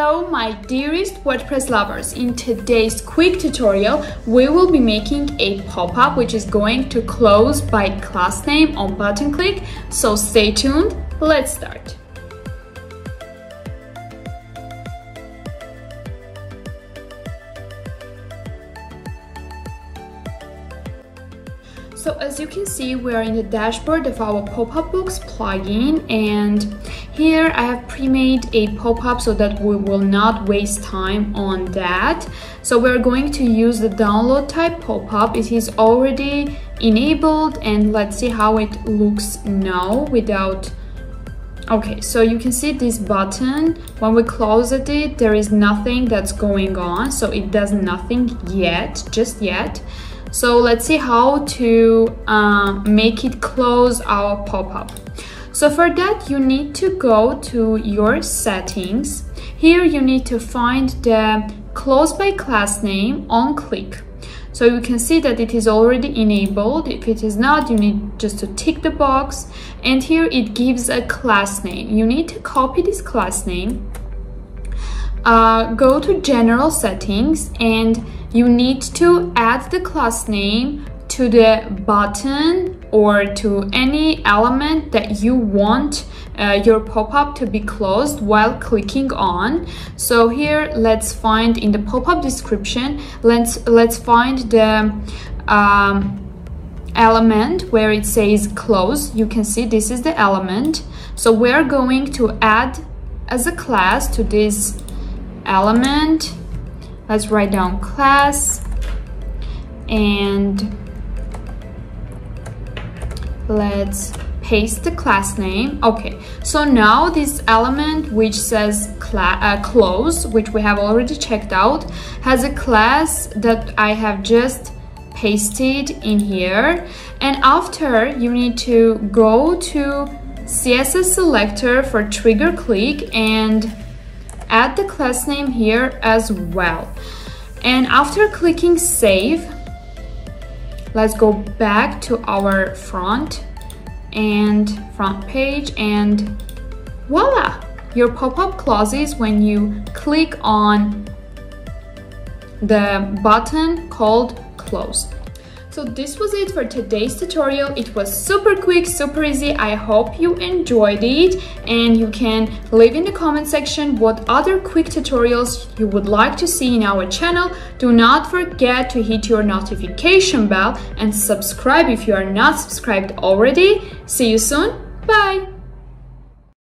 Hello my dearest WordPress lovers! In today's quick tutorial, we will be making a pop-up which is going to close by class name on button click, so stay tuned, let's start. So as you can see, we are in the dashboard of our Popup Box plugin and here I have pre-made a pop-up so that we will not waste time on that. So we're going to use the download type pop-up. It is already enabled and let's see how it looks now without Okay, so you can see this button, when we close it, there is nothing that's going on, so it does nothing yet, just yet. So let's see how to uh, make it close our pop-up. So for that, you need to go to your settings. Here you need to find the close by class name on click. So you can see that it is already enabled. If it is not, you need just to tick the box. And here it gives a class name. You need to copy this class name. Uh, go to general settings and you need to add the class name to the button or to any element that you want uh, your pop-up to be closed while clicking on. So here let's find in the pop-up description let's let's find the um, element where it says close. You can see this is the element. So we're going to add as a class to this element let's write down class and let's paste the class name. Okay so now this element which says uh, close which we have already checked out has a class that I have just pasted in here. And after you need to go to CSS selector for trigger click and add the class name here as well. And after clicking save, let's go back to our front and front page and voila! Your pop-up closes when you click on the button called close. So this was it for today's tutorial. It was super quick, super easy. I hope you enjoyed it and you can leave in the comment section what other quick tutorials you would like to see in our channel. Do not forget to hit your notification bell and subscribe if you are not subscribed already. See you soon. Bye!